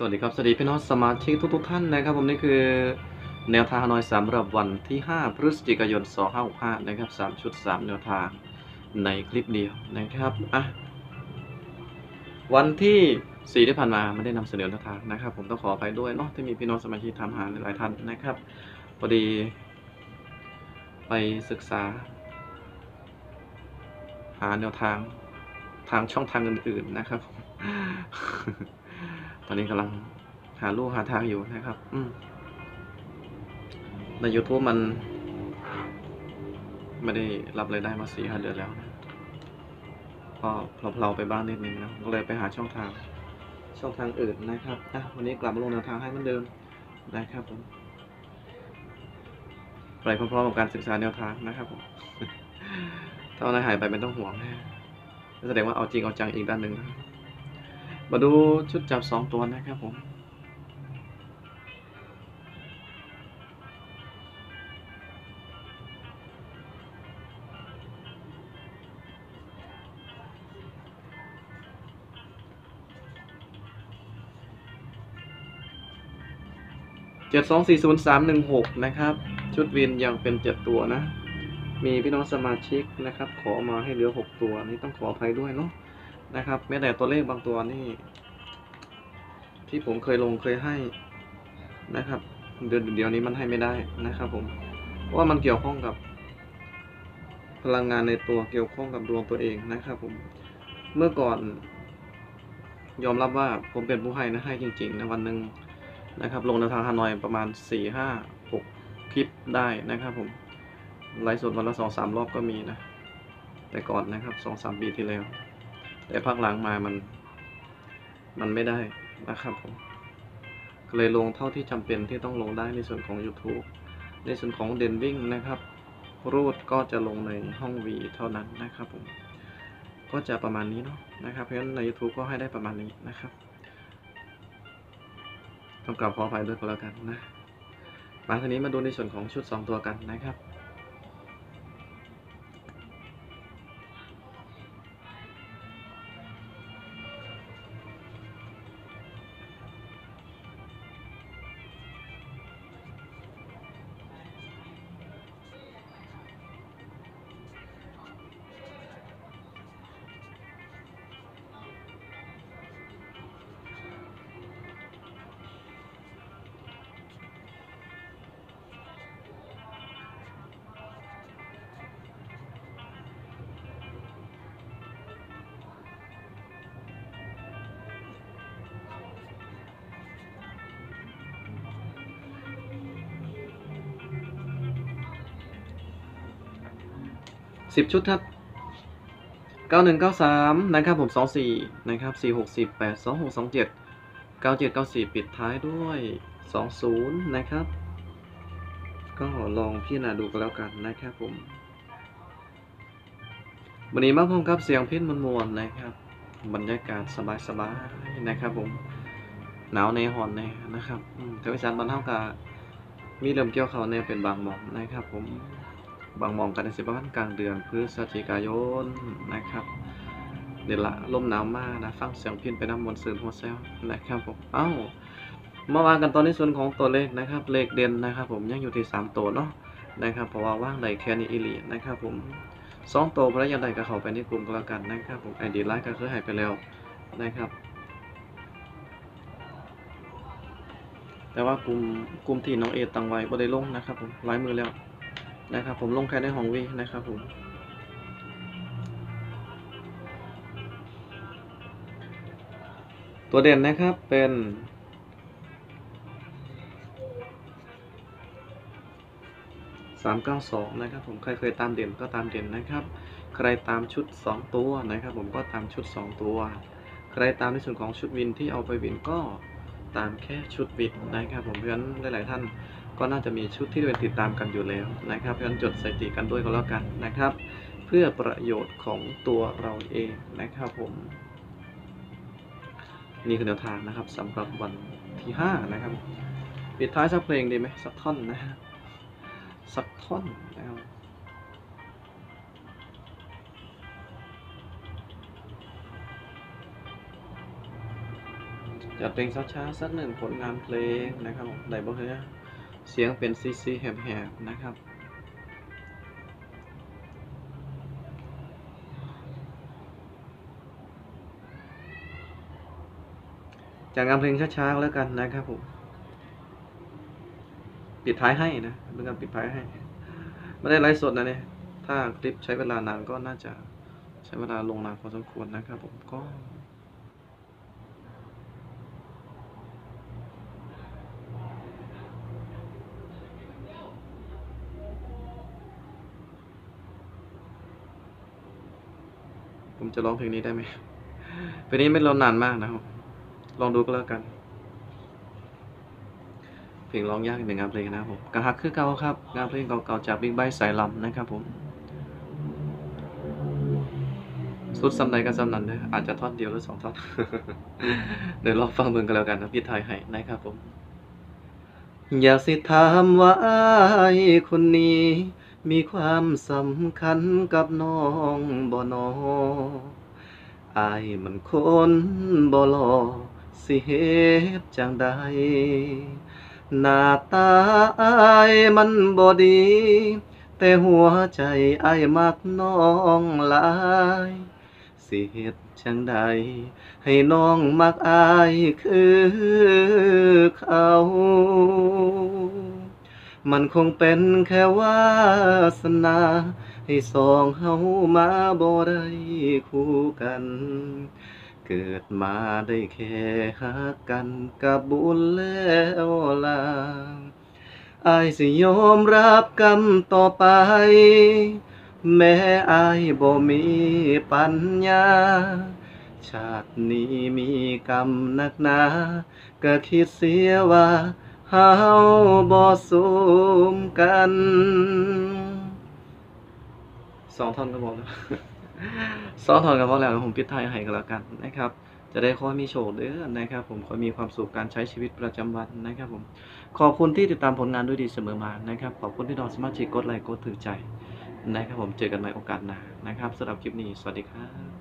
สวัสดีครับ สวัสดีพี่น้องสมาชิกทุกๆท่านนะครับ ผมนี่คือแนวทางฮานอยสำหรับวันที่ 5 พฤศจิกายน 2565 นะครับ 3 ชุด 3 แนวทางในคลิปเดียวนะครับอะวันที่ 4 ที่ผ่านมาไม่ได้นำเสนอแนวทางนะครับ ผมต้องขออภัยด้วยเนาะที่มีพี่น้องสมาชิกถามหาหลายท่านนะครับพอดี ไปศึกษา หาแนวทางทางช่องทางอื่นๆนะครับ ตอนนี้กำลังหาลูกหาทางอยู่นะครับ อืมใน YouTube มัน ไม่ได้รับรายได้มาสี่ห้าเดือนแล้วนะก็เพลาๆไปบ้างนิดนึงนะก็เลยไปหาช่องทาง ช่องทางอื่นนะครับอะวันนี้กลับมาลงแนวทางให้มือนเดิมนะครับผมไปพร้อมๆกับการศึกษาแนวทางนะครับผมถ้าอะไรหายไปไม่ต้องห่วงนะแสดงว่าเอาจริงเอาจังอีกด้านหนึ่งนะ มาดูชุดจับสองตัวนะครับผม เจ็ดสองสี่ศูนย์สามหนึ่งหกนะครับ ชุดวินยังเป็นเจ็ดตัวนะ มีพี่น้องสมาชิกนะครับ ขอมาให้เหลือหกตัว นี่ต้องขออภัยด้วยเนาะ นะครับ แม้แต่ตัวเลขบางตัวนี่ ที่ผมเคยลงเคยให้นะครับ เดือนเดียวนี้มันให้ไม่ได้นะครับผมเพราะว่ามันเกี่ยวข้องกับ พลังงานในตัวเกี่ยวข้องกับดวงตัวเองนะครับ ผมเมื่อก่อน ยอมรับว่าผมเป็นผู้ให้นะให้จริง ๆ นะวันหนึ่งนะครับ ลงในทางฮานอยประมาณสี่ห้าหกคลิปได้นะครับ ผมไลฟ์สดวันละสองสามรอบก็มีนะ แต่ก่อนนะครับสองสามปีที่แล้ว แต่พักหลังมามัน มันไม่ได้นะครับผมก็เลยลงเท่าที่จำเป็นที่ต้องลงได้ในส่วนของ YouTube ในส่วนของเด่นวิ่งนะครับ รูดก็จะลงในห้อง V เท่านั้นนะครับผม ก็จะประมาณนี้เนาะนะครับ เพราะฉะนั้นใน YouTube ก็ให้ได้ประมาณนี้นะครับต้องกลับขออภัยด้วยก็แล้วกันนะ มาทีนี้มาดูในส่วนของชุด 2 ตัวกันนะครับ สิบชุดครับเก้าหนึ่งเก้าสามนะครับผมสองสี่นะครับสี่หกสิบแปดสองหกสองเจ็ดเก้าเจ็ดเก้าสี่ปิดท้ายด้วยสองศูนย์นะครับ ก็ลองพิจารณาดูกันแล้วกันนะครับผมวันนี้มาพร้อมกับเสียงเพลงมวลๆนะครับ บรรยากาศสบายๆนะครับผมหนาวในหอนในนะครับอืมแต่วิจารณ์บรรเทากามีเริ่มเกี่ยวเขาในเป็นบางหมองนะครับผม บางมองกันในสิบวันกลางเดือนพฤศจิกายนนะครับเดี๋ยวละลมหนาวมากนะฟังเสียงพินไปน้ำมนต์ซืนหัวเซลนะครับผมเอ้ามาว่ากันตอนในส่วนของตัวเลขนะครับ เลขเด่นนะครับ ผมยังอยู่ที่สามตัวเนาะนะครับเพราะว่าว่างใดแค่นี้อีหลีนะครับ ผมสองตัวพระยันใดก็เข้าไปในกลุ่มก็แล้วกันนะครับผมไอดีไลน์ก็คือหายไปแล้วนะครับ แต่ว่ากลุ่มกลุ่มที่น้องเอตังไว้บ่ได้ลงนะครับผมไลายมือแล้ว นะครับผมลงแค่ในห้องวีนะครับผมตัวเด่นนะครับเป็นสามเก้าสองนะครับผมใครเคยตามเด่นก็ตามเด่นนะครับ ใครตามชุดสองตัวนะครับ ผมก็ตามชุดสองตัว ใครตามในส่วนของชุดวินที่เอาไปวินก็ตามแค่ชุดวินนะครับผมเพราะฉะนั้นหลาย ๆ ท่าน ก็น่าจะมีชุดที่เป็นติดตามกันอยู่แล้วนะครับเพราะฉะนั้นจดสถิติกันด้วยก็แล้วกันนะครับ เพื่อประโยชน์ของตัวเราเองนะครับผมนี่คือแนวทางนะครับสำหรับวันที่ 5 นะครับปิดท้ายสักเพลงดีไหมสักท่อนนะฮะสักท่อนนะครับจัดเพลงช้าๆสักหนึ่งผลงานเพลงนะครับผมได้บ่เฮ้ย เสียงเป็นซีซีแหบๆนะครับ จากงานเพลงช้าๆแล้วกันนะครับผม ปิดท้ายให้นะเป็นการปิดท้ายให้ ไม่ได้ไลฟ์สดนะเนี่ย ถ้าคลิปใช้เวลานานก็น่าจะใช้เวลาลงนานพอสมควรนะครับผมก็ ผมจะร้องเพลงนี้ได้ไหมเพลงนี้ไม่ร้องนานมากนะครับ ลองดูก็แล้วกัน เพลงร้องยากหนึ่งงานเพลงนะครับผมกระหักคือเก่าครับ งานเพลงเก่าๆจากบิ๊กไบสายลำนะครับผม สุดสำใดกับสำนั้นเด้ออาจจะท่อนเดียวหรือสองท่อน เดี๋ยวลองฟังเบิ่งกันแล้วกันนะพี่ไทยให้นะครับผม อยากสิถามว่าอ้คนนี้ มีความสำคัญกับน้องบ่นออายมันคนบ่หลอสิเฮ็ดจังใดหน้าตาอายมันบ่ดี แต่หัวใจอายมักน้องหลายสิเฮ็ดจังใด ให้น้องมักอายคือเขา มันคงเป็นแค่วาสนาให้สองเฮามาบ่ได้คู่กัน เกิดมาได้แค่หักกันกับบุญแล้วล่ะอายสิยอมรับกรรมต่อไป แม้อายบ่มีปัญญา ชาตินี้มีกรรมหนักหนา ก็คิดเสียว่า เฮาบ่สมกันสองท่อนก็พอแล้วสองท่อนก็พอแล้วผมปิดท้ายให้ก็แล้วกันนะครับจะได้ขอให้มีโชคเด้อนะครับ ผมขอให้มีความสุขการใช้ชีวิตประจำวันนะครับผมขอบคุณที่ติดตามผลงานด้วยดีเสมอมานะครับ ขอบคุณพี่นองสมาชิกกดไลค์กดถือใจนะครับผมเจอกันใหม่โอกาสหน้านะครับสำหรับคลิปนี้ สวัสดีครับ